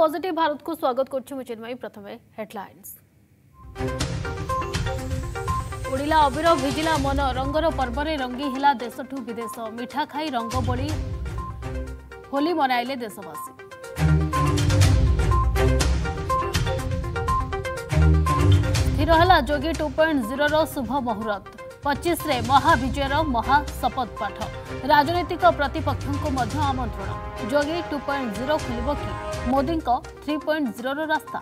Positive Bharat কু স্বাগত করছি মু চিন্ময়ী প্রথমে হেডলাইন্স উড়িলা অবির ভিজিলা মন রঙ্গর পর্বরে রঙ্গি হেলা দেশঠু বিদেশ মিঠা খাই রঙ্গ বলি হোলি মনাইলে দেশবাসী ସ୍ଥିର ହେଲା ଯୋଗୀ ଟୁ ପଏଣ୍ଟ ଜିରୋର ଶୁଭ ମୁହୂର୍ତ୍ତ ପଚିଶରେ ମହାବିଜୟର ମହା ଶପଥ ପାଠ ରାଜନୈତିକ ପ୍ରତିପକ୍ଷଙ୍କୁ ମଧ୍ୟ ଆମନ୍ତ୍ରଣ ଯୋଗୀ ଟୁ ପଏଣ୍ଟ ଜିରୋ ଖୋଲିବ କି ମୋଦିଙ୍କ ଥ୍ରୀ ପଏଣ୍ଟ ଜିରୋର ରାସ୍ତା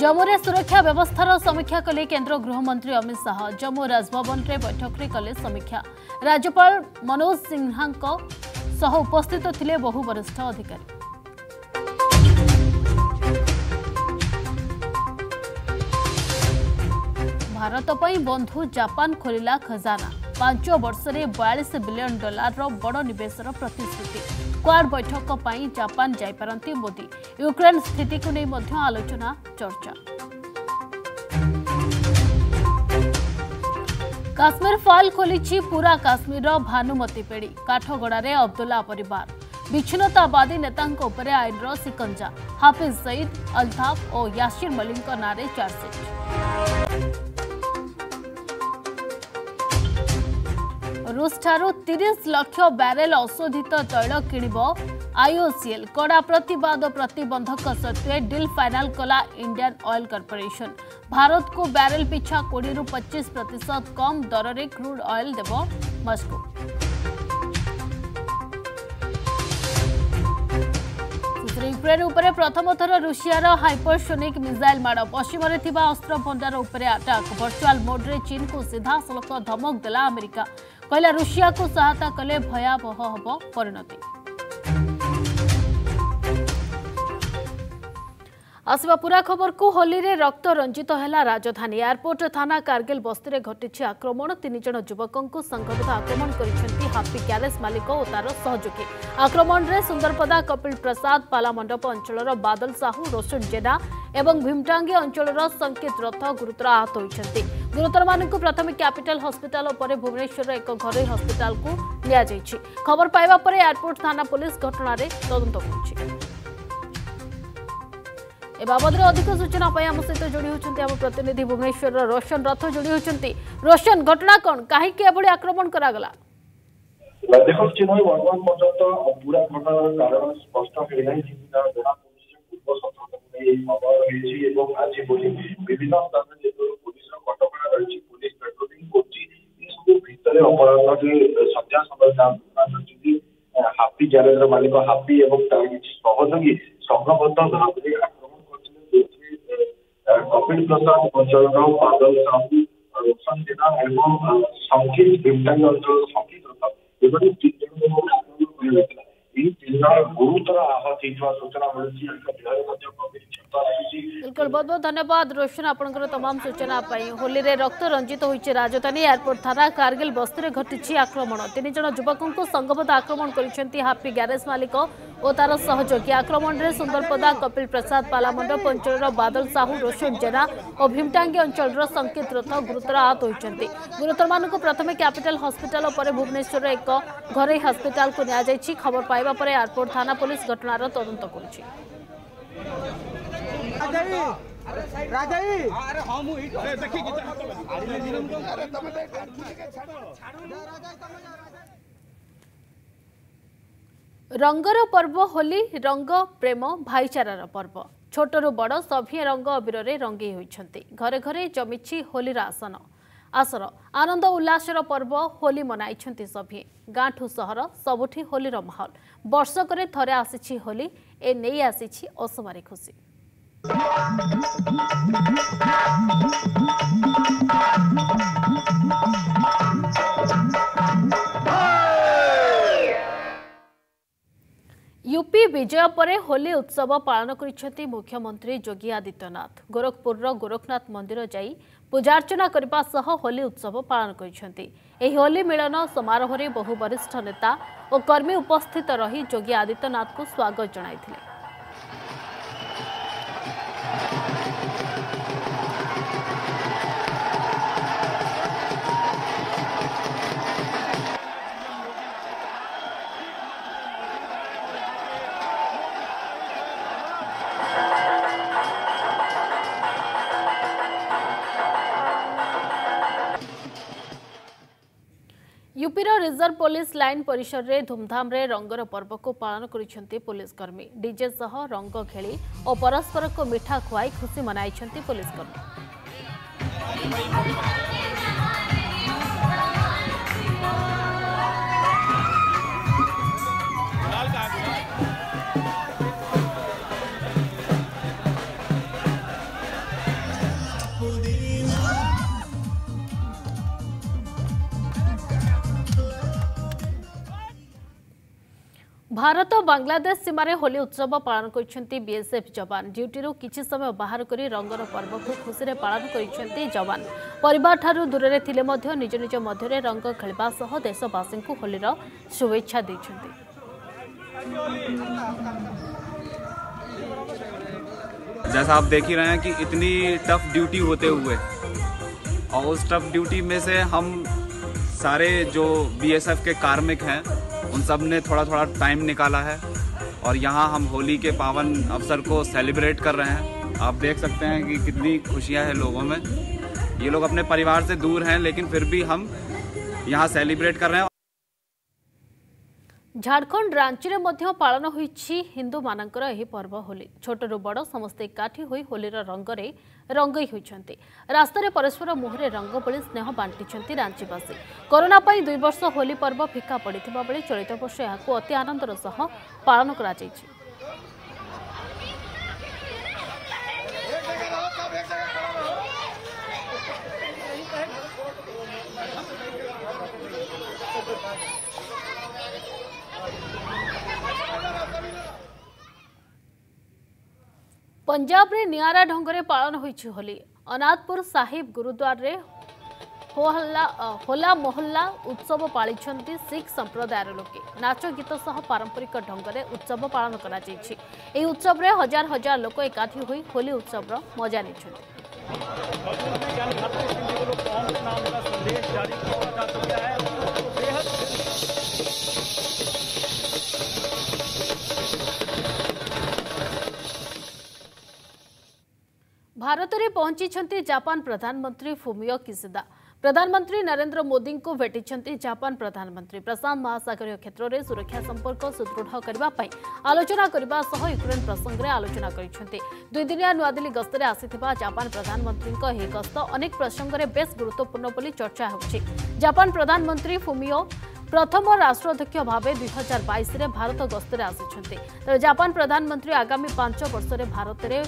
ଜମ୍ମୁରେ ସୁରକ୍ଷା ବ୍ୟବସ୍ଥାର ସମୀକ୍ଷା କଲେ କେନ୍ଦ୍ର ଗୃହମନ୍ତ୍ରୀ ଅମିତ ଶାହା ଜମ୍ମୁ ରାଜଭବନରେ ବୈଠକରେ କଲେ ସମୀକ୍ଷା ରାଜ୍ୟପାଳ ମନୋଜ ସିହ୍ନାଙ୍କ ସହ ଉପସ୍ଥିତ ଥିଲେ ବହୁ ବରିଷ୍ଠ ଅଧିକାରୀ ଭାରତ ପାଇଁ ବନ୍ଧୁ ଜାପାନ ଖୋଲିଲା ଖଜାନା ପାଞ୍ଚ ବର୍ଷରେ ବୟାଳିଶ ବିଲିୟନ ଡଲାରର ବଡ଼ ନିବେଶର ପ୍ରତିଶ୍ରୁତି କ୍ୱାଡ୍ ବୈଠକ ପାଇଁ ଜାପାନ ଯାଇପାରନ୍ତି ମୋଦି ୟୁକ୍ରେନ୍ ସ୍ଥିତିକୁ ନେଇ ମଧ୍ୟ ଆଲୋଚନା ଚର୍ଚ୍ଚା କାଶ୍ମୀର ଫାଇଲ୍ ଖୋଲିଛି ପୁରା କାଶ୍ମୀରର ଭାନୁମତି ପେଢ଼ି କାଠଗଡ଼ାରେ ଅବଦୁଲ୍ଲା ପରିବାର ବିଚ୍ଛିନ୍ନତାବାଦୀ ନେତାଙ୍କ ଉପରେ ଆଇନର ଶିକଞ୍ଜା ହାଫିଜ୍ ସଇଦ୍ ଅଲ୍ତାଫ୍ ଓ ୟାସିର୍ ମଲ୍ଲିକଙ୍କ ନାଁରେ ଚାର୍ଜସିଟ୍ रुष ठारिश लक्ष बारेल अशोधित तैल किण आईओसीएल कड़ा प्रतवाद प्रतबंधक सत्वे डिल फाइनाल कला इंडियन ऑयल कॉर्पोरेशन भारत को बारेल पिछा कोड़ी रु पचीस प्रतिशत कम दर में क्रूड अएल देव मस्को युक्रेन प्रथम थर रुषार हाइपरसोनिक मिजाइल माड़ पश्चिम अस्त्र भंडार उपरे आटाक् भर्चुआल मोड्रे चीन को सीधा सलख धमक दे आमेरिका କହିଲା ଋଷିଆକୁ ସହାୟତା କଲେ ଭୟାବହ ହେବ ପରିଣତି ଆସିବା ପୂରା ଖବରକୁ ହୋଲିରେ ରକ୍ତ ରଞ୍ଜିତ ହେଲା ରାଜଧାନୀ ଏୟାରପୋର୍ଟ ଥାନା କାର୍ଗିଲ ବସ୍ତିରେ ଘଟିଛି ଆକ୍ରମଣ ତିନି ଜଣ ଯୁବକଙ୍କୁ ସଂଗଠିତ ଆକ୍ରମଣ କରିଛନ୍ତି ହାପି ଗ୍ୟାରେଜ୍ ମାଲିକ ଓ ତାର ସହଯୋଗୀ ଆକ୍ରମଣରେ ସୁନ୍ଦରପଦା କପିଲ ପ୍ରସାଦ ପାଲାମଣ୍ଡପ ଅଞ୍ଚଳର ବାଦଲ ସାହୁ ରୋଷନ୍ ଜେନା ଏବଂ ଭୀମଟାଙ୍ଗି ଅଞ୍ଚଳର ସଙ୍କେତ ରଥ ଗୁରୁତର ଆହତ ହୋଇଛନ୍ତି ଗୁରୁତରମାନଙ୍କୁ ପ୍ରଥମେ କ୍ୟାପିଟାଲ ହସ୍ପିଟାଲ ପରେ ଭୁବନେଶ୍ୱରର ଏକ ଘରୋଇ ହସ୍ପିଟାଲକୁ ନିଆଯାଇଛି ଖବର ପାଇବା ପରେ ଏୟାରପୋର୍ଟ ଥାନା ପୋଲିସ ଘଟଣାରେ ତଦନ୍ତ କରୁଛି এ বাবদরে অধিক সূচনা আম সহ যোড়ি হচ্ছেন আমার প্রতিনিধি ভুবনেশ্বর রোশন রথ যোড়ি হচ্ছেন রোশন ঘটনা কন কাহিকি এভাবে আক্রমণ করা গলা দেখুন চিন্ময় বর্তমান পর্যন্ত পুরা ঘটনার কারণ স্পষ্ট হয়ে নাই জনা পড়ছে পূর্ব সতর্কতা এই খবর হয়েছে এবং আজ বলি বিভিন্ন ઓપોરનોથી સદ્યા સભતામાં પ્રતિજ્ઞા હેપી જનરેટર માલિકો હેપી એન્ડ ટાઇમ પ્રોબોધગી સંગમવતનોને આગ્રહન કરને જે કોફી પ્રસાદ પંચરણ પાંડલ સામી ઓક્ષણનાアルバム સાંસ્કૃતિક ઇ벤트નો સખિતૃત એવાજી ટીજણનોને આપને લેખની જિલ્લા ગુરુતર આહત ઈજવા સૂચના મળી છે બિલકુલ બહુ બહુ ધન્યવાદ રોશન આપણકર તમામ સૂચના પાઈ હોલીરે રક્ત રંજિત હોઈ રાજધાની એરપોર્ટ થાના કારગિલ બસ્તીરે ઘટીଛି આક્રમણ તીન જણ યુવકଙ୍କୁ સંઘબદ્ધ આક્રમણ କରିଛନ୍ତି હાપી ଗ୍ୟାରେଜ୍ ମାଲିକ ଓ ତାର ସହଯୋଗୀ ଆକ୍ରମଣରେ ସୁନ୍ଦରପଦା କପିଲ ପ୍ରସାଦ ପାଲାମଣ୍ଡପ ଅଞ୍ଚଳର ବାଦଲ ସାହୁ ରୋଶନ ଜେନା ଓ ଭୀମଟାଙ୍ଗି ଅଞ୍ଚଳର ସଙ୍କେତ ରଥ ଗୁରୁତର ଆହତ ହୋଇଛନ୍ତି ଗୁରୁତରମାନଙ୍କୁ ପ୍ରଥମେ କ୍ୟାପିଟାଲ ହସ୍ପିଟାଲ ଓ ପରେ ଭୁବନେଶ୍ୱରର ଏକ ଘରୋଇ ହସ୍ପିଟାଲକୁ ନିଆଯାଇଛି ଖବର ପାଇବା ପରେ ଏୟାରପୋର୍ଟ ଥାନା ପୋଲିସ ଘଟଣାର ତଦନ୍ତ କରୁଛି ରାଜାଇ ରାଜାଇ ଆରେ ହଁ ମୁଁ ଏଇଠି ଏ ଦେଖିକି ଯାହା ତମେ ଆଜି ଦିନ ମୁଁ ତମେ ତମେ ଛାଡ ଛାଡ ନା ରାଜାଇ ତମେ ଯା ରାଜାଇ ରଙ୍ଗର ପର୍ବ ହୋଲି ରଙ୍ଗ ପ୍ରେମ ଭାଇଚାରାର ପର୍ବ ଛୋଟରୁ ବଡ଼ ସଭିଏଁ ରଙ୍ଗ ଅବିରରେ ରଙ୍ଗେଇ ହୋଇଛନ୍ତି ଘରେ ଘରେ ଜମିଛି ହୋଲିର ଆସନ ଆସର ଆନନ୍ଦ ଉଲ୍ଲାସର ପର୍ବ ହୋଲି ମନାଇଛନ୍ତି ସଭିଏଁ ଗାଁଠୁ ସହର ସବୁଠି ହୋଲିର ମାହୋଲ ବର୍ଷକରେ ଥରେ ଆସିଛି ହୋଲି ଏ ନେଇ ଆସିଛି ଅସମାରେ ଖୁସି ୟୁପି ବିଜୟ ପରେ ହୋଲି ଉତ୍ସବ ପାଳନ କରିଛନ୍ତି ମୁଖ୍ୟମନ୍ତ୍ରୀ ଯୋଗୀ ଆଦିତ୍ୟନାଥ ଗୋରଖପୁରର ଗୋରଖନାଥ ମନ୍ଦିର ଯାଇ ପୂଜାର୍ଚ୍ଚନା କରିବା ସହ ହୋଲି ଉତ୍ସବ ପାଳନ କରିଛନ୍ତି ଏହି ହୋଲି ମିଳନ ସମାରୋହରେ ବହୁ ବରିଷ୍ଠ ନେତା ଓ କର୍ମୀ ଉପସ୍ଥିତ ରହି ଯୋଗୀ ଆଦିତ୍ୟନାଥଙ୍କୁ ସ୍ୱାଗତ ଜଣାଇଥିଲେ ୟୁପିର ରିଜର୍ଭ ପୋଲିସ ଲାଇନ ପରିସରରେ ଧୁମଧାମରେ ରଙ୍ଗର ପର୍ବକୁ ପାଳନ କରିଛନ୍ତି ପୋଲିସ କର୍ମୀ ଡିଜେ ସହ ରଙ୍ଗ ଖେଳି ଓ ପରସ୍ପରକୁ ମିଠା ଖୁଆଇ ଖୁସି ମନାଇଛନ୍ତି ପୋଲିସ କର୍ମୀ भारत बांग्लादेश सीमार होली उत्सव पालन करएसएफ जवान ड्यूटी कि समय बाहर कर रंगर पर्व को खुशी पालन करवान पर दूर से निज निज मध्य रंग खेल देशवासी को होलीर शुभेच्छा दे जैसा आप देख ही रहे हैं कि इतनी टफ ड्यूटी होते हुए और उस टफ ड्यूटी में से हम सारे जो बीएसएफ के कार्मिक हैं उन सब ने थोड़ा थोड़ा टाइम निकाला है और यहाँ हम होली के पावन अवसर को सेलिब्रेट कर रहे हैं आप देख सकते हैं कि कितनी खुशियाँ हैं लोगों में ये लोग अपने परिवार से दूर हैं लेकिन फिर भी हम यहाँ सेलिब्रेट कर रहे हैं ଝାଡ଼ଖଣ୍ଡ ରାଞ୍ଚିରେ ମଧ୍ୟ ପାଳନ ହୋଇଛି ହିନ୍ଦୁମାନଙ୍କର ଏହି ପର୍ବ ହୋଲି ଛୋଟରୁ ବଡ଼ ସମସ୍ତେ ଏକାଠି ହୋଇ ହୋଲିର ରଙ୍ଗରେ ରଙ୍ଗେଇ ହୋଇଛନ୍ତି ରାସ୍ତାରେ ପରସ୍ପର ମୁହଁରେ ରଙ୍ଗ ଭଳି ସ୍ନେହ ବାଣ୍ଟିଛନ୍ତି ରାଞ୍ଚିବାସୀ କରୋନା ପାଇଁ ଦୁଇ ବର୍ଷ ହୋଲି ପର୍ବ ଫିକା ପଡ଼ିଥିବା ବେଳେ ଚଳିତ ବର୍ଷ ଏହାକୁ ଅତି ଆନନ୍ଦର ସହ ପାଳନ କରାଯାଇଛି ପଞ୍ଜାବରେ ନିଆରା ଢଙ୍ଗରେ ପାଳନ ହୋଇଛି ହୋଲି ଅନାଥପୁର ସାହିବ ଗୁରୁଦ୍ୱାରରେ ହୋହଲ୍ଲା ହୋଲା ମହଲ୍ଲା ଉତ୍ସବ ପାଳିଛନ୍ତି ଶିଖ୍ ସମ୍ପ୍ରଦାୟର ଲୋକେ ନାଚ ଗୀତ ସହ ପାରମ୍ପରିକ ଢଙ୍ଗରେ ଉତ୍ସବ ପାଳନ କରାଯାଇଛି ଏହି ଉତ୍ସବରେ ହଜାର ହଜାର ଲୋକ ଏକାଠି ହୋଇ ହୋଲି ଉତ୍ସବର ମଜା ନେଇଛନ୍ତି जारी किया जा सकता है ଭାରତରେ ପହଞ୍ଚିଛନ୍ତି ଜାପାନ ପ୍ରଧାନମନ୍ତ୍ରୀ ଫୁମିଓ କିସିଦା ପ୍ରଧାନମନ୍ତ୍ରୀ ନରେନ୍ଦ୍ର ମୋଦିଙ୍କୁ ଭେଟିଛନ୍ତି ଜାପାନ ପ୍ରଧାନମନ୍ତ୍ରୀ ପ୍ରଶାନ୍ତ ମହାସାଗରୀୟ କ୍ଷେତ୍ରରେ ସୁରକ୍ଷା ସମ୍ପର୍କ ସୁଦୃଢ଼ କରିବା ପାଇଁ ଆଲୋଚନା କରିବା ସହ ୟୁକ୍ରେନ୍ ପ୍ରସଙ୍ଗରେ ଆଲୋଚନା କରିଛନ୍ତି ଦୁଇଦିନିଆ ନୂଆଦିଲ୍ଲୀ ଗସ୍ତରେ ଆସିଥିବା ଜାପାନ ପ୍ରଧାନମନ୍ତ୍ରୀଙ୍କ ଏହି ଗସ୍ତ ଅନେକ ପ୍ରସଙ୍ଗରେ ବେଶ୍ ଗୁରୁତ୍ୱପୂର୍ଣ୍ଣ ବୋଲି ଚର୍ଚ୍ଚା ହେଉଛି ଜାପାନ ପ୍ରଧାନମନ୍ତ୍ରୀ ଫୁମିଓ ପ୍ରଥମ ରାଷ୍ଟ୍ରାଧ୍ୟକ୍ଷ ଭାବେ ଦୁଇ ହଜାର ବାଇଶରେ ଭାରତ ଗସ୍ତରେ ଆସିଛନ୍ତି ତେବେ ଜାପାନ ପ୍ରଧାନମନ୍ତ୍ରୀ ଆଗାମୀ ପାଞ୍ଚ ବର୍ଷରେ ଭାରତରେ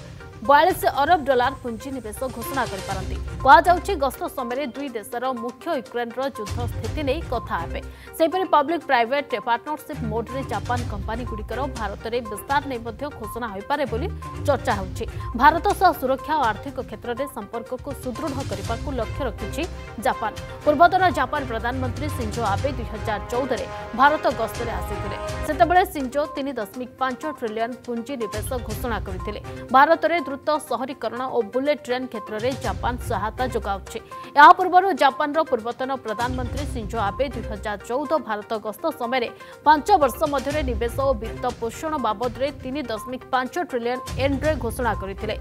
ବୟାଳିଶ ଅରବ ଡଲାର ପୁଞ୍ଜିନିବେଶ ଘୋଷଣା କରିପାରନ୍ତି କୁହାଯାଉଛି ଗସ୍ତ ସମୟରେ ଦୁଇ ଦେଶର ମୁଖ୍ୟ ୟୁକ୍ରେନ୍ର ଯୁଦ୍ଧ ସ୍ଥିତି ନେଇ କଥା ହେବେ ସେହିପରି ପବ୍ଲିକ୍ ପ୍ରାଇଭେଟ୍ ପାର୍ଟନରସିପ୍ ମୋଡ୍ରେ ଜାପାନ କମ୍ପାନୀଗୁଡ଼ିକର ଭାରତରେ ବିସ୍ତାର ନେଇ ମଧ୍ୟ ଘୋଷଣା ହୋଇପାରେ ବୋଲି ଚର୍ଚ୍ଚା ହେଉଛି ଭାରତ ସହ ସୁରକ୍ଷା ଓ ଆର୍ଥିକ କ୍ଷେତ୍ରରେ ସମ୍ପର୍କକୁ ସୁଦୃଢ଼ କରିବାକୁ ଲକ୍ଷ୍ୟ ରଖିଛି ଜାପାନ ପୂର୍ବତନ ଜାପାନ ପ୍ରଧାନମନ୍ତ୍ରୀ ସିଞ୍ଜୋ ଆବେ ଦୁଇ ହଜାର ଚଉଦରେ ଭାରତ ଗସ୍ତରେ ଆସିଥିଲେ ସେତେବେଳେ ସିଞ୍ଜୋ ତିନି ଦଶମିକ ପାଞ୍ଚ ଟ୍ରିଲିୟନ୍ ପୁଞ୍ଜିନିବେଶ ଘୋଷଣା କରିଥିଲେ ଭାରତରେ ବିସ୍ତୃତ ସହରୀକରଣ ଓ ବୁଲେଟ୍ ଟ୍ରେନ୍ କ୍ଷେତ୍ରରେ ଜାପାନ ସହାୟତା ଯୋଗାଉଛି ଏହା ପୂର୍ବରୁ ଜାପାନର ପୂର୍ବତନ ପ୍ରଧାନମନ୍ତ୍ରୀ ସିଞ୍ଜୋ ଆବେ ଦୁଇ ହଜାର ଚଉଦ ଭାରତ ଗସ୍ତ ସମୟରେ ପାଞ୍ଚ ବର୍ଷ ମଧ୍ୟରେ ନିବେଶ ଓ ବିତ୍ତ ପୋଷଣ ବାବଦରେ ତିନି ଦଶମିକ ପାଞ୍ଚ ଟ୍ରିଲିୟନ୍ ଏନ୍ରେ ଘୋଷଣା କରିଥିଲେ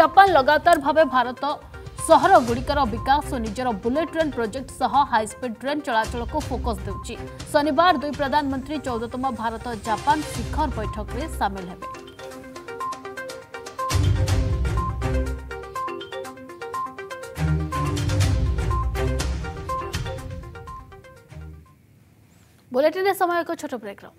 ଜାପାନ ଲଗାତାର ଭାବେ ଭାରତ ସହର ଗୁଡ଼ିକର ବିକାଶ ଓ ନିଜର ବୁଲେଟ୍ ଟ୍ରେନ୍ ପ୍ରୋଜେକ୍ଟ ସହ ହାଇସ୍ପିଡ୍ ଟ୍ରେନ୍ ଚଳାଚଳକୁ ଫୋକସ୍ ଦେଉଛି ଶନିବାର ଦୁଇ ପ୍ରଧାନମନ୍ତ୍ରୀ ଚଉଦତମ ଭାରତ ଜାପାନ ଶିଖର ବୈଠକରେ ସାମିଲ ହେବେ बुलेटिन समयको छोटो ब्रेक र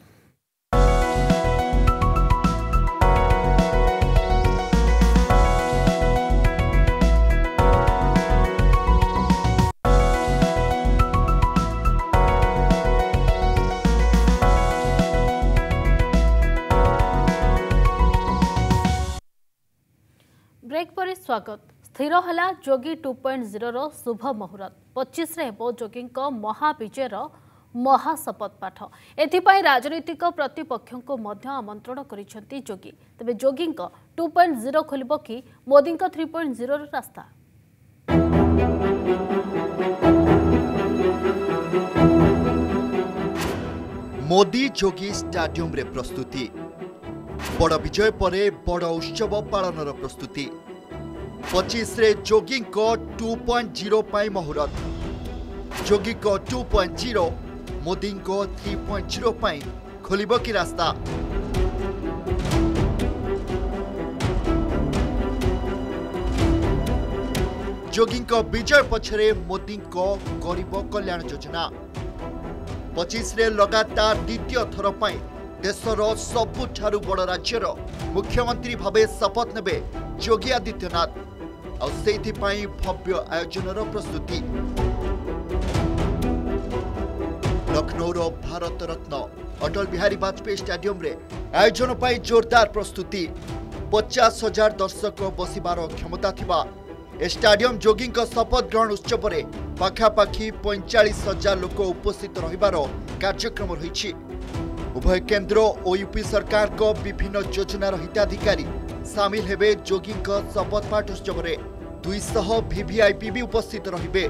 स्वागत स्थिर ସ୍ୱାଗତ ସ୍ଥିର ହେଲା ଯୋଗୀ ଟୁ ପଏଣ୍ଟ ଜିରୋର ଶୁଭ ମୁହୂର୍ତ୍ତ ପଚିଶରେ ହେବ ଯୋଗୀଙ୍କ ମହାଶପଥ ପାଠ ଏଥିପାଇଁ ରାଜନୈତିକ ପ୍ରତିପକ୍ଷଙ୍କୁ ମଧ୍ୟ ଆମନ୍ତ୍ରଣ କରିଛନ୍ତି ଯୋଗୀ ତେବେ ଯୋଗୀଙ୍କ ଟୁ ପଏଣ୍ଟ ଜିରୋ ଖୋଲିବ କି ମୋଦିଙ୍କ ଥ୍ରୀ ପଏଣ୍ଟ ଜିରୋର ରାସ୍ତା ମୋଦି ଯୋଗୀ ଷ୍ଟାଡିୟମରେ ପ୍ରସ୍ତୁତି ବଡ଼ ବିଜୟ ପରେ ବଡ଼ ଉତ୍ସବ ପାଳନର ପ୍ରସ୍ତୁତି ପଚିଶରେ ଯୋଗୀଙ୍କ ଟୁ ପଏଣ୍ଟ ଜିରୋ ପାଇଁ ମହୁରତ ଯୋଗୀଙ୍କ ଟୁ ପଏଣ୍ଟ ଜିରୋ ମୋଦିଙ୍କ ଥ୍ରୀ ପଏଣ୍ଟ ଜିରୋ ପାଇଁ ଖୋଲିବ କି ରାସ୍ତା ଯୋଗୀଙ୍କ ବିଜୟ ପଛରେ ମୋଦିଙ୍କ ଗରିବ କଲ୍ୟାଣ ଯୋଜନା ପଚିଶରେ ଲଗାତାର ଦ୍ୱିତୀୟ ଥର ପାଇଁ ଦେଶର ସବୁଠାରୁ ବଡ଼ ରାଜ୍ୟର ମୁଖ୍ୟମନ୍ତ୍ରୀ ଭାବେ ଶପଥ ନେବେ ଯୋଗୀ ଆଦିତ୍ୟନାଥ ଆଉ ସେଇଥିପାଇଁ ଭବ୍ୟ ଆୟୋଜନର ପ୍ରସ୍ତୁତି লখনৌর ভারত রত্ন অটল বিহারী বাজপেয়ী স্টাডিয়মে আয়োজন পাই জোরদার প্রস্তুতি পচাশ হাজার দর্শক বসিবার ক্ষমতা থাকা এ স্টাডিয়ম যোগীঙ্ শপথ গ্রহণ উৎসবরে পাখাপাখি পঁয়চাশ হাজার লোক উপস্থিত রহবার কার্যক্রম রয়েছে উভয় কেন্দ্র ও ইউপি সরকার বিভিন্ন যোজনার হিতাধিকারী সামিল হবে যোগীঙ্ শপথ পাঠ উৎসবরে দুইশহ ভিভিআইপি বি উপস্থিত রহবে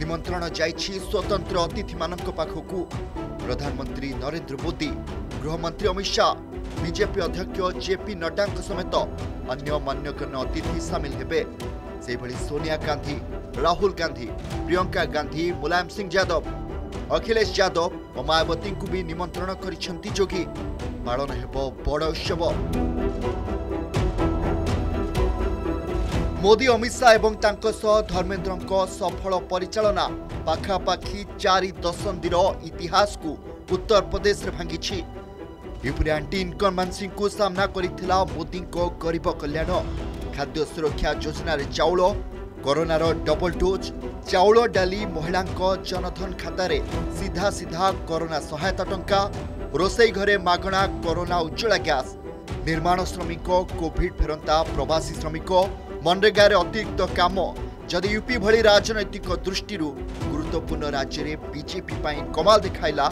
ନିମନ୍ତ୍ରଣ ଯାଇଛି ସ୍ୱତନ୍ତ୍ର ଅତିଥିମାନଙ୍କ ପାଖକୁ ପ୍ରଧାନମନ୍ତ୍ରୀ ନରେନ୍ଦ୍ର ମୋଦି ଗୃହମନ୍ତ୍ରୀ ଅମିତ ଶାହା ବିଜେପି ଅଧ୍ୟକ୍ଷ ଜେପି ନଡ୍ଡାଙ୍କ ସମେତ ଅନ୍ୟ ମାନ୍ୟଗଣ୍ୟ ଅତିଥି ସାମିଲ ହେବେ ସେହିଭଳି ସୋନିଆ ଗାନ୍ଧି ରାହୁଲ ଗାନ୍ଧି ପ୍ରିୟଙ୍କା ଗାନ୍ଧି ମୁଲାୟମ ସିଂ ଯାଦବ ଅଖିଳେଶ ଯାଦବ ଓ ମାୟାବତୀଙ୍କୁ ବି ନିମନ୍ତ୍ରଣ କରିଛନ୍ତି ଯୋଗୀ ପାଳନ ହେବ ବଡ଼ ଉତ୍ସବ ମୋଦି ଅମିତ ଶାହା ଏବଂ ତାଙ୍କ ସହ ଧର୍ମେନ୍ଦ୍ରଙ୍କ ସଫଳ ପରିଚାଳନା ପାଖାପାଖି ଚାରି ଦଶନ୍ଧିର ଇତିହାସକୁ ଉତ୍ତରପ୍ରଦେଶରେ ଭାଙ୍ଗିଛି ଏପରି ଆଣ୍ଟି ଇନକନଭେନ୍ସିଙ୍କୁ ସାମ୍ନା କରିଥିଲା ମୋଦିଙ୍କ ଗରିବ କଲ୍ୟାଣ ଖାଦ୍ୟ ସୁରକ୍ଷା ଯୋଜନାରେ ଚାଉଳ କରୋନାର ଡବଲ ଡୋଜ୍ ଚାଉଳ ଡାଲି ମହିଳାଙ୍କ ଜନଧନ ଖାତାରେ ସିଧା ସିଧା କରୋନା ସହାୟତା ଟଙ୍କା ରୋଷେଇ ଘରେ ମାଗଣା କରୋନା ଉଜ୍ଜଳା ଗ୍ୟାସ୍ ନିର୍ମାଣ ଶ୍ରମିକ କୋଭିଡ୍ ଫେରନ୍ତା ପ୍ରବାସୀ ଶ୍ରମିକ ମନରେଗାରେ ଅତିରିକ୍ତ କାମ ଯଦି ୟୁପି ଭଳି ରାଜନୈତିକ ଦୃଷ୍ଟିରୁ ଗୁରୁତ୍ୱପୂର୍ଣ୍ଣ ରାଜ୍ୟରେ ବିଜେପି ପାଇଁ କମାଲ ଦେଖାଇଲା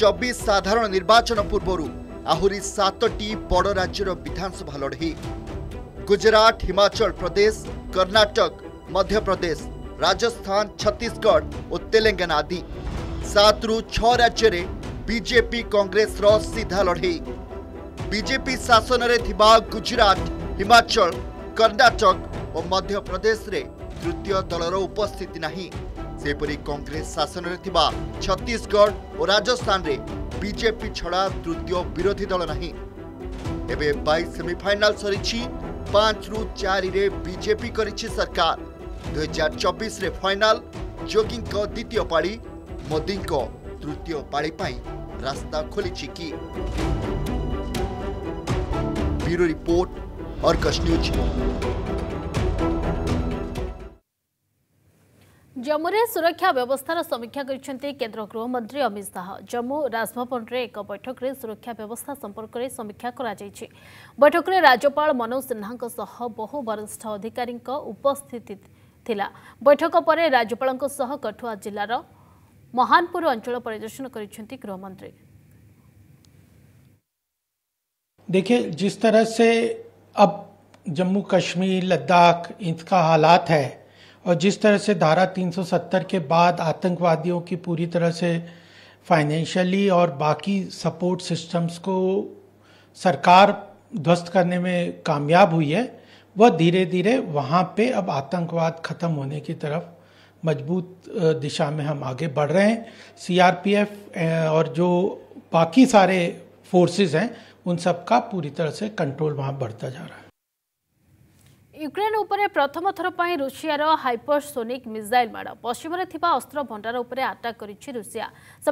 ଚବିଶ ସାଧାରଣ ନିର୍ବାଚନ ପୂର୍ବରୁ ଆହୁରି ସାତଟି ବଡ଼ ରାଜ୍ୟର ବିଧାନସଭା ଲଢ଼େଇ ଗୁଜରାଟ ହିମାଚଳ ପ୍ରଦେଶ କର୍ଣ୍ଣାଟକ ମଧ୍ୟପ୍ରଦେଶ ରାଜସ୍ଥାନ ଛତିଶଗଡ଼ ଓ ତେଲେଙ୍ଗାନା ଆଦି ସାତରୁ ଛଅ ରାଜ୍ୟରେ ବିଜେପି କଂଗ୍ରେସର ସିଧା ଲଢ଼େଇ ବିଜେପି ଶାସନରେ ଥିବା ଗୁଜରାଟ ହିମାଚଳ କର୍ଣ୍ଣାଟକ ଓ ମଧ୍ୟପ୍ରଦେଶରେ ତୃତୀୟ ଦଳର ଉପସ୍ଥିତି ନାହିଁ ସେହିପରି କଂଗ୍ରେସ ଶାସନରେ ଥିବା ଛତିଶଗଡ଼ ଓ ରାଜସ୍ଥାନରେ ବିଜେପି ଛଡ଼ା ତୃତୀୟ ବିରୋଧୀ ଦଳ ନାହିଁ ଏବେ ବାଇଶ ସେମିଫାଇନାଲ ସରିଛି ପାଞ୍ଚରୁ ଚାରିରେ ବିଜେପି କରିଛି ସରକାର ଦୁଇହଜାର ଚବିଶରେ ଫାଇନାଲ ଯୋଗୀଙ୍କ ଦ୍ୱିତୀୟ ପାଳି ମୋଦିଙ୍କ ତୃତୀୟ ପାଳି ପାଇଁ ରାସ୍ତା ଖୋଲିଛି କି ବ୍ୟୁରୋ ରିପୋର୍ଟ ଅର୍କସ୍ ନ୍ୟୁଜ୍ ଜମ୍ମୁରେ ସୁରକ୍ଷା ବ୍ୟବସ୍ଥାର ସମୀକ୍ଷା କରିଛନ୍ତି କେନ୍ଦ୍ର ଗୃହମନ୍ତ୍ରୀ ଅମିତ ଶାହ ଜମ୍ମୁ ରାଜଭବନରେ ଏକ ବୈଠକରେ ସୁରକ୍ଷା ବ୍ୟବସ୍ଥା ସମ୍ପର୍କରେ ସମୀକ୍ଷା କରାଯାଇଛି ବୈଠକରେ ରାଜ୍ୟପାଳ ମନୋଜ ସିହ୍ନାଙ୍କ ସହ ବହୁ ବରିଷ୍ଠ ଅଧିକାରୀଙ୍କ ଉପସ୍ଥିତି ଥିଲା ବୈଠକ ପରେ ରାଜ୍ୟପାଳଙ୍କ ସହ କଠୁଆ ଜିଲ୍ଲାର ମହାନପୁର ଅଞ୍ଚଳ ପରିଦର୍ଶନ କରିଛନ୍ତି ଗୃହମନ୍ତ୍ରୀ ଦେଖିଏ ଯିସ୍ତାରା ସେ अब जम्मू कश्मीर लद्दाख इनका हालात है और जिस तरह से धारा 370 के बाद आतंकवादियों की पूरी तरह से फाइनेंशियली और बाकी सपोर्ट सिस्टम्स को सरकार ध्वस्त करने में कामयाब हुई है वह धीरे धीरे वहाँ पे अब आतंकवाद ख़त्म होने की तरफ मजबूत दिशा में हम आगे बढ़ रहे हैं सीआरपीएफ और जो बाकी सारे फोर्सेस हैं उन सबका पूरी तरह से कंट्रोल वहां बढ़ता जा रहा है युक्रेन प्रथम थर पर रुषिया हाइपरसोनिक मिजाइल माड़ पश्चिम अस्त्र भंडार उपर आटाक करुषिया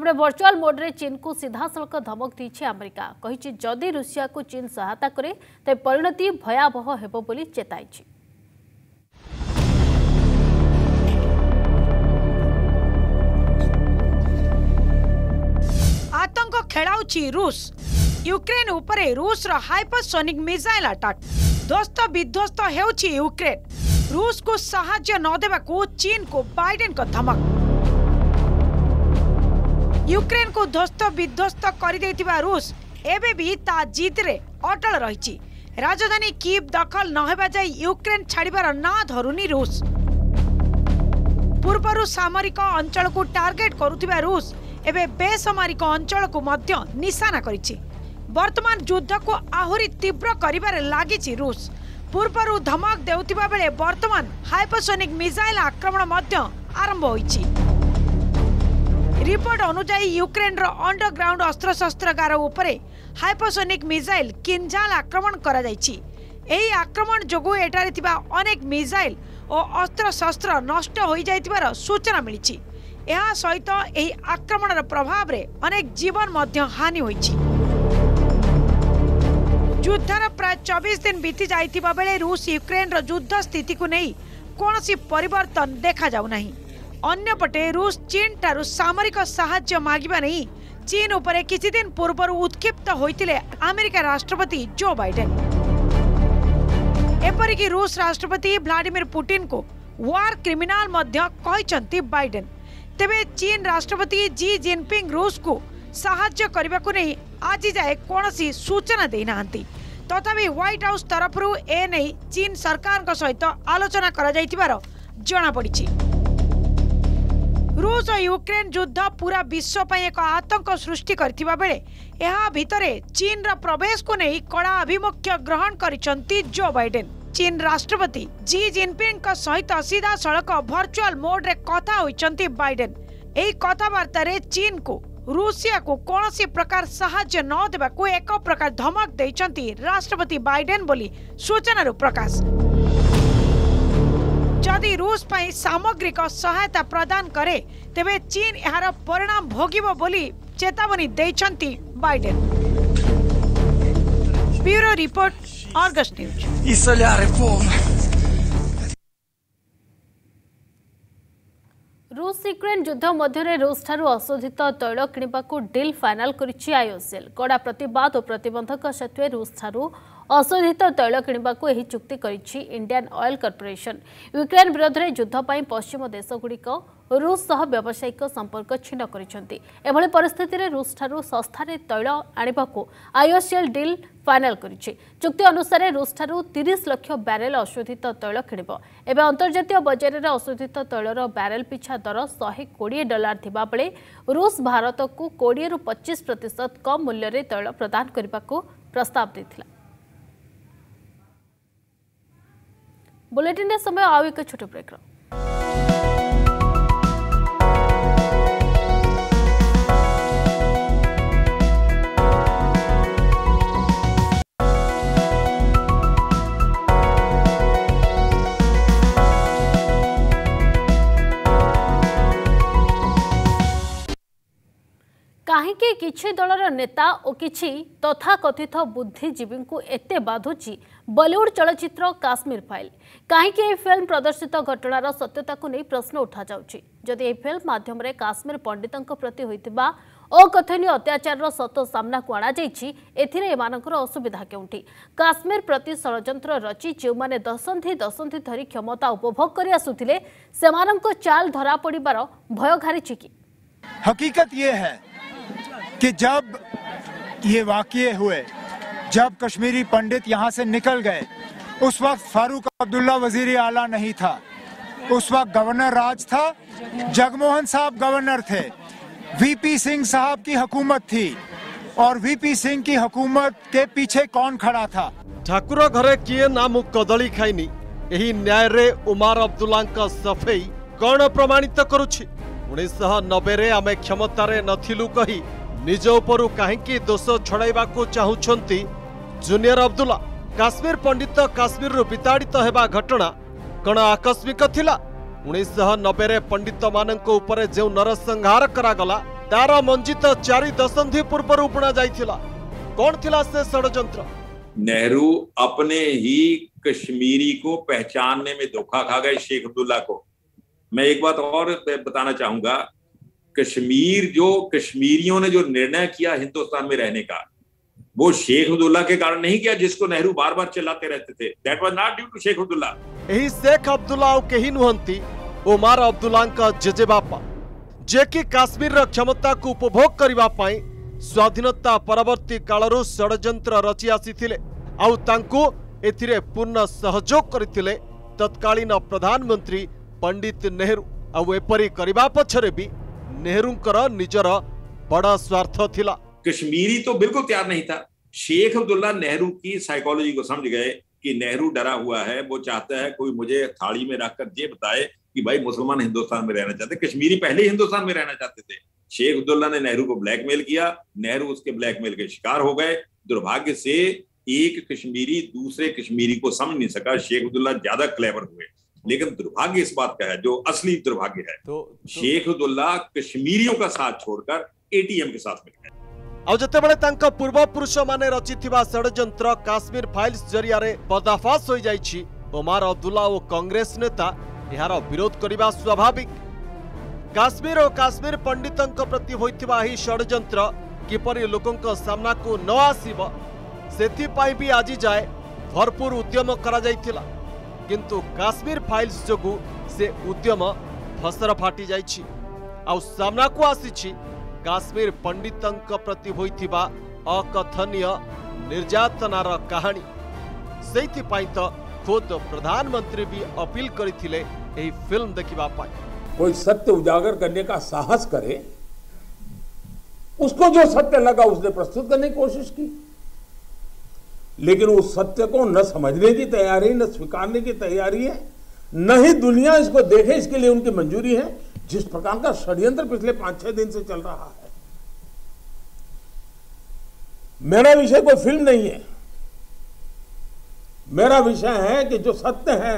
से भर्चुआल मोड्रे चीन को सीधासख धमक दे आमेरिका कही जदि रुषिया को चीन सहायता करे ते परिणति भयावह हो चेताई आतंक खेला ୟୁକ୍ରେନ୍ ଉପରେ ରୁଷର ହାଇପରସୋନିକ୍ ମିସାଇଲ୍ ଆଟାକ୍ ଧ୍ୱସ୍ତ ବିଧ୍ୱସ୍ତ ହେଉଛି ୟୁକ୍ରେନ୍ ରୁଷକୁ ସାହାଯ୍ୟ ନ ଦେବାକୁ ଚୀନକୁ ବାଇଡେନ୍ଙ୍କ ଧମକ ୟୁକ୍ରେନ୍କୁ ଧ୍ୱସ୍ତ ବିଧ୍ୱସ୍ତ କରିଦେଇଥିବା ରୁଷ ଏବେ ବି ତା ଜିଦ୍ରେ ଅଟଳ ରହିଛି ରାଜଧାନୀ କିଭ୍ ଦଖଲ ନ ହେବା ଯାଇ ୟୁକ୍ରେନ୍ ଛାଡ଼ିବାର ନାଁ ଧରୁନି ରୁଷ ପୂର୍ବରୁ ସାମରିକ ଅଞ୍ଚଳକୁ ଟାର୍ଗେଟ୍ କରୁଥିବା ରୁଷ ଏବେ ବେସାମରିକ ଅଞ୍ଚଳକୁ ମଧ୍ୟ ନିଶାନା କରିଛି বর্তমান যুদ্ধকু আহুরি তীব্র করবার লাগিছে রুষ পূর্বরু ধমক দেউথিবা বেলে বর্তমান হাইপরসোনিক মিসাইল আক্রমণ মধ্য আরম্ভ হয়েছে রিপোর্ট অনুযায়ী ইউক্রেনর অন্ডরগ্রাউন্ড অস্ত্রশস্ত্রগার উপরে হাইপরসোনিক মিসাইল কিঞ্জাল আক্রমণ করা যাইছি এই আক্রমণ যোগু এটারে থিবা অনেক মিসাইল ও অস্ত্রশস্ত্র নষ্ট হয়ে যাইতিবার সূচনা মিলিছি ଏହା ସହିତ ଏହି ଆକ୍ରମଣର ପ୍ରଭାବରେ ଅନେକ ଜୀବନ ମଧ୍ୟ ହାନି ହୋଇଛି युद्धर प्राय चबीश दिन बीती जाता बेले रुष युक्रेन युद्ध स्थित को नहीं कौन पर देखा जाऊना रुष चीन ठारू सामरिक साय मगवा चीन उपर कि दिन पूर्व उत्क्षिप्त होते आमेरिका राष्ट्रपति जो बैडेन एपरिक रुष राष्ट्रपति भ्लाडिमिर पुटिन को वार क्रिमिनाल बैडेन तेरे चीन राष्ट्रपति जी जिनपिंग रुष को ସାହାଯ୍ୟ କରିବାକୁ ନେଇ ଆଜି ଯାଏ କୌଣସି ସୂଚନା ଦେଇନାହାନ୍ତି ତଥାପି ହ୍ୱାଇଟ୍ ହାଉସ୍ ତରଫରୁ ଏ ନେଇ ଚୀନ ସରକାରଙ୍କ ସହିତ ଆଲୋଚନା କରାଯାଇଥିବାର ଜଣାପଡ଼ିଛି ରୁଷ ଓ ୟୁକ୍ରେନ୍ ଯୁଦ୍ଧ ପୁରା ବିଶ୍ୱ ପାଇଁ ଏକ ଆତଙ୍କ ସୃଷ୍ଟି କରିଥିବା ବେଳେ ଏହା ଭିତରେ ଚୀନର ପ୍ରବେଶକୁ ନେଇ କଡ଼ା ଆଭିମୁଖ୍ୟ ଗ୍ରହଣ କରିଛନ୍ତି ଜୋ ବାଇଡେନ୍ ଚୀନ ରାଷ୍ଟ୍ରପତି ଜି ଜିନ୍ପିଙ୍ଗ୍ଙ୍କ ସହିତ ସିଧାସଳଖ ଭର୍ଚୁଆଲ୍ ମୋଡ୍ରେ କଥା ହୋଇଛନ୍ତି ବାଇଡେନ୍ ଏହି କଥାବାର୍ତ୍ତାରେ ଚୀନକୁ रूसिया को कौन प्रकार साय न देवा को एक प्रकार धमक दे राष्ट्रपति बैडेन सूचन प्रकाश जदि रूस पर सामग्रिक सहायता प्रदान करे तबे चीन यार परिणाम भोग चेतावनी देखते बैडेन रिपोर्ट न्यूज़ রুশ ইউক্রেন যুদ্ধ মধ্যে রুষঠার অশোধিত তৈল কিণবাকু ডিল ফাইনাল করেছে আইওসিএল কড়া প্রতবাদ ও প্রতবন্ধক সত্ত্বে রুষঠার অশোধিত তৈল কিণবাকু এই চুক্তি করেছে ইন্ডিয়ান অয়েল কর্পোরেশন ইউক্রেন বিরোধে যুদ্ধ পাই পশ্চিম দেশগুড়িক রুষ সহ ব্যবসায়িক সম্পর্ক ছিন্ন করেছেন এভাবে পরিস্থিতিতে রুষঠার শস্তার তৈল আনবাকু আইওসিএল ডিল ଫାଇନାଲ କରିଛି ଚୁକ୍ତି ଅନୁସାରେ ରୁଷଠାରୁ ତିରିଶ ଲକ୍ଷ ବ୍ୟାରେଲ ଅଶୋଧିତ ତୈଳ କିଣିବ ଏବେ ଅନ୍ତର୍ଜାତୀୟ ବଜାରରେ ଅଶୋଧିତ ତୈଳର ବ୍ୟାରେଲ ପିଛା ଦର ଶହେ କୋଡ଼ିଏ ଡଲାର ଥିବାବେଳେ ରୁଷ ଭାରତକୁ କୋଡ଼ିଏରୁ ପଚିଶ ପ୍ରତିଶତ କମ୍ ମୂଲ୍ୟରେ ତୈଳ ପ୍ରଦାନ କରିବାକୁ ପ୍ରସ୍ତାବ ଦେଇଥିଲା ବୁଲେଟିନ୍ରେ ସମୟ ଆଉ ଏକ ଛୋଟ ବ୍ରେକ୍ର দলৰ নেতা অকিচি তথা কথিত বুদ্ধি জীৱিংক এতে বাধুচি বলিউড চলচিত্ৰ কাশ্মীৰ ফাইল কাহিকি এই ফিল্ম প্ৰদৰ্শিত ঘটণাৰ সত্যতাকৈ নৈ প্ৰশ্ন উঠা যাওচি যদি এই ফিল্ম মাধ্যমৰে কাশ্মীৰ পণ্ডিতক প্ৰতি হৈতিবা অকথনীয় অত্যাচাৰৰ সত্যৰ সামনা কোৱা না যায়চি এতিৰৈ মানকৰ অসুবিধা কেউঁটি কাশ্মীৰ প্ৰতি সৰজনन्त्र ৰচি চিউমানে দসந்தி দসந்தி ধৰি ক্ষমতা উপভোগ কৰি আসুতিলে সেমানংক চাল ধৰা পৰিবৰ ভয় গৰি চিকি হকিকত ইয়ে হ कि जब ये वाक्य हुए जब कश्मीरी पंडित यहाँ से निकल गए उस वक्त फारूक अब्दुल्ला वजीर आला नहीं था उस वक्त गवर्नर राज था जगमोहन साहब गवर्नर थे वीपी सिंह साहब की हुकूमत थी और वीपी सिंह की हुकूमत के पीछे कौन खड़ा था ठाकुर घरे किए नाम कदली खाइनी यही न्याय रे उमर अब्दुल्ला सफेई कौन प्रमाणित करुछि उन्नीस नबे आम क्षमतार नुकू कही निज उपर कहीं दोष छड़ा चाहते जूनियर अब्दुला काश्मीर पंडित काश्मीर विताड़ित होगा घटना कण आकस्मिक उन्नीसश नबे पंडित मानों जो नरसंहार करगला तार मंजित चार दशंधि पूर्व बुणा जा कौन थिला से षड्र नेहरू अपने ही कश्मीरी को पहचानने में धोखा खा गए शेख अब्दुल्ला को मैं एक बात और बताना चाहूंगा कश्मीर जो कश्मीरियों ने जो निर्णय किया हिंदुस्तान में रहने का वो शेख अब्दुल्ला के कारण नहीं किया जिसको नेहरू बार बार चलाते रहते थे that was not due to Sheikh Abdullah यही शेख अब्दुल्ला के ही नुहंती उमर अब्दुल्ला का जजे बापा जे कि काश्मीर क्षमता को उपभोग करने स्वाधीनता परवर्त काल षड्र रचि आसी पूर्ण सहयोग करत्कालीन प्रधानमंत्री पंडित नेहरू आपरी करने पक्ष भी नेहरू निजर बड़ा स्वार्थ थिला कश्मीरी तो बिल्कुल तैयार नहीं था शेख अब्दुल्ला नेहरू की साइकोलॉजी को समझ गए कि नेहरू डरा हुआ है वो चाहता है कोई मुझे थाली में रखकर ये बताए कि भाई मुसलमान हिंदुस्तान में रहना चाहते कश्मीरी पहले हिंदुस्तान में रहना चाहते थे शेख अब्दुल्ला ने नेहरू को ब्लैकमेल किया नेहरू उसके ब्लैकमेल के शिकार हो गए दुर्भाग्य से एक कश्मीरी दूसरे कश्मीरी को समझ नहीं सका शेख अब्दुल्ला ज्यादा क्लेवर हुए लेकिन दुर्भाग्य इस बात का है जो असली दुर्भाग्य है तो, तो शेख अब्दुल्ला कश्मीरियों का साथ छोड़कर एटीएम के साथ मिल आज जिते पूर्व पुरुष मैंने रचि षड्र काश्मीर फाइल्स जरिया पदाफाश हो जामार अब्दुल्ला और कंग्रेस नेता यार विरोध करने स्वाभाविक काश्मीर और काश्मीर पंडित प्रति होता षड्र किपर लोकों सामना को न आसब भी आज जाए भरपूर उद्यम करा कर किंतु काश्मीर फाइल्स जो से उद्यम फसर फाटी जा सामना को आसी काश्मीर पंडित प्रति होता अकथन निर्यातनार कहानी से तो खुद प्रधानमंत्री भी अपील कर फिल्म देखा कोई सत्य उजागर करने का साहस करे उसको जो सत्य लगा उसने प्रस्तुत करने की कोशिश की लेकिन उस सत्य को न समझने की तैयारी न स्वीकारने की तैयारी है न ही दुनिया इसको देखे इसके लिए उनकी मंजूरी है जिस प्रकार का षड्यंत्र पिछले पांच छह दिन से चल रहा है मेरा विषय कोई फिल्म नहीं है मेरा विषय है कि जो सत्य है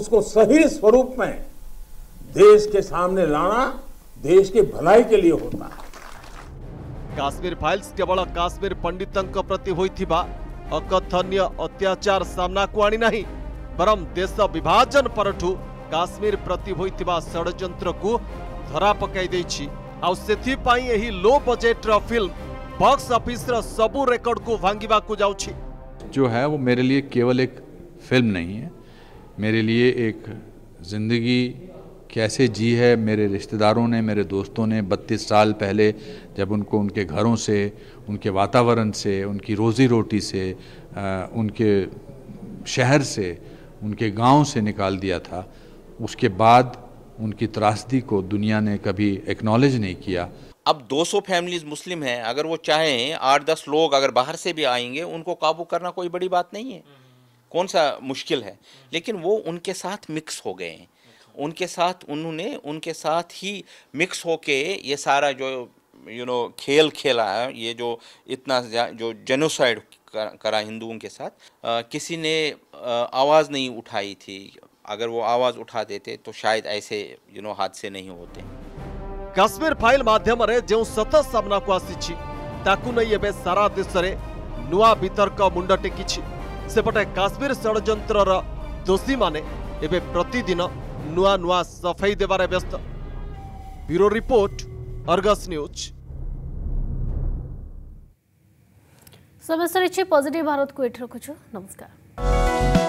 उसको सही स्वरूप में देश के सामने लाना देश की भलाई के लिए होता है काश्मीर फाइल्स केवल काश्मीर पंडित प्रति होता अकथनीय अत्याचार सामना को आनी ना बरम देश विभाजन पर काश्मीर प्रति होता षड्र को धरा पकई आई लो बजेट्र फिल्म बॉक्स ऑफिस सबू रेकर्ड को भांगा जा जो है वो मेरे लिए केवल एक फिल्म नहीं है मेरे लिए एक जिंदगी कैसे जी है मेरे रिश्तेदारों ने मेरे दोस्तों ने बत्तीस साल पहले जब उनको उनके घरों से उनके वातावरण से उनकी रोज़ी रोटी से उनके शहर से उनके गांव से निकाल दिया था उसके बाद उनकी त्रासदी को दुनिया ने कभी एक्नॉलेज नहीं किया अब 200 फैमिलीज मुस्लिम हैं अगर वो चाहें आठ दस लोग अगर बाहर से भी आएंगे उनको काबू करना कोई बड़ी बात नहीं है हम्म। कौन सा मुश्किल है लेकिन वो उनके साथ मिक्स हो गए हैं उनके साथ उन्होंने उनके साथ ही मिक्स होके ये सारा जो यू you नो know, खेल खेला है ये जो इतना जो जेनोसाइड करा हिंदुओं के साथ आ, किसी ने आवाज़ नहीं उठाई थी अगर वो आवाज़ उठा देते तो शायद ऐसे यू you नो know, हादसे नहीं होते काश्मीर फाइल माध्यम रे जो सतत सामना को आसी ताकू नहीं एवं सारा देश में नुआ वितर्क मुंड टेकी सेपटे काश्मीर षड़ दोषी मैंने प्रतिदिन नुआ नुआ सफाई देवारे व्यस्त ब्यूरो रिपोर्ट अर्गस न्यूज समस्त रिचे पॉजिटिव भारत को एठ रखुछु नमस्कार